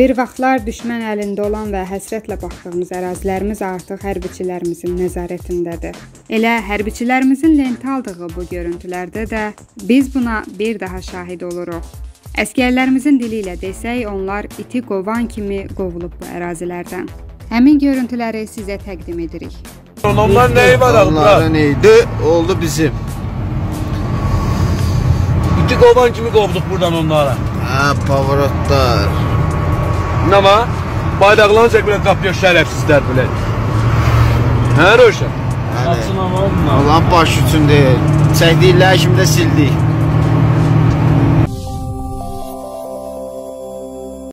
Bir vaxtlar düşmən əlində olan və həsrətlə baxdığımız ərazilərimiz artıq hərbiçilərimizin nəzarətindədir. Elə hərbiçilərimizin lentə aldığı bu görüntülərdə də biz buna bir daha şahid oluruq. Əskərlərimizin dili ilə desək, onlar iti qovan kimi qovulub bu ərazilərdən. Həmin görüntüləri sizə təqdim edirik. Onlar neyi var Onların aldılar? neydi? Oldu bizim. İti kovan kimi kovduk buradan onlara. Ha, pavarotlar. Var? Bayraqlarını çəkmirə qapıya şərəfsizlər belə. Hə Rövşən? Yəni, olan baş üçün deyil. Çəkdikləri kimi də sildik.